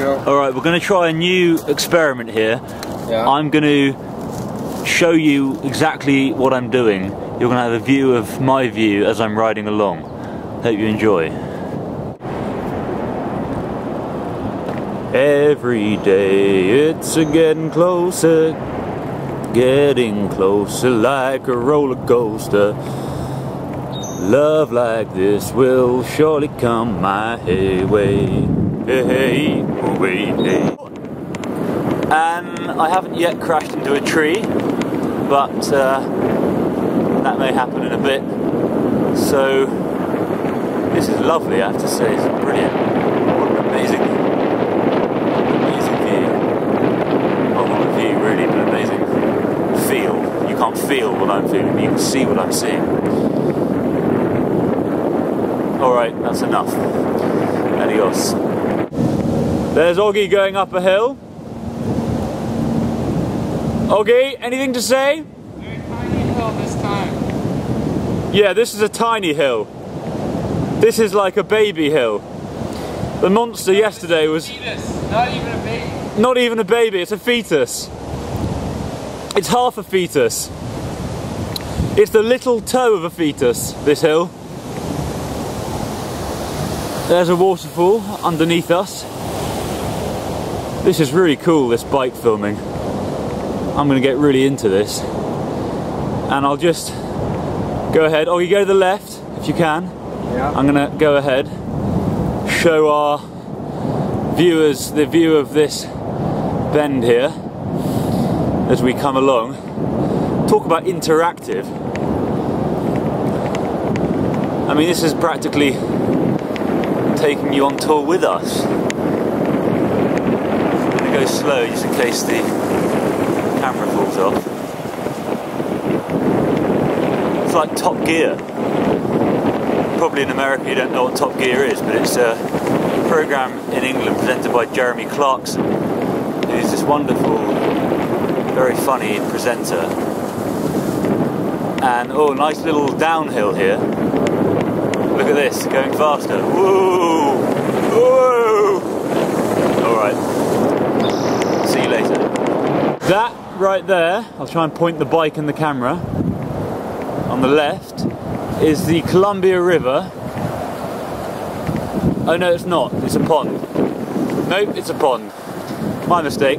go. Alright, we're going to try a new experiment here. Yeah. I'm going to show you exactly what I'm doing. You're going to have a view of my view as I'm riding along. Hope you enjoy. Every day it's a getting closer, getting closer like a roller coaster. Love like this will surely come my way. Hey, hey, way, hey. And I haven't yet crashed into a tree, but uh, that may happen in a bit. So, this is lovely, I have to say. It's brilliant. What an amazing, amazing view. Well, not a view really, but amazing feel. You can't feel what I'm feeling, but you can see what I'm seeing. Alright, that's enough. Adios. There's Oggy going up a hill. Oggy, anything to say? Very tiny hill this time. Yeah, this is a tiny hill. This is like a baby hill. The monster yesterday was Fetus, not even a baby. not even a baby, it's a fetus. It's half a fetus. It's the little toe of a fetus, this hill. There's a waterfall underneath us. This is really cool, this bike filming. I'm going to get really into this. And I'll just go ahead. Oh, you go to the left if you can. Yeah. I'm going to go ahead, show our viewers the view of this bend here as we come along. Talk about interactive. I mean, this is practically taking you on tour with us. Go slow just in case the camera falls off. It's like Top Gear. Probably in America you don't know what Top Gear is, but it's a program in England presented by Jeremy Clarkson, who's this wonderful, very funny presenter. And oh, nice little downhill here. Look at this, going faster. Whoa! Whoa! Alright. See you later. That right there, I'll try and point the bike and the camera. On the left is the Columbia River. Oh no, it's not. It's a pond. Nope, it's a pond. My mistake.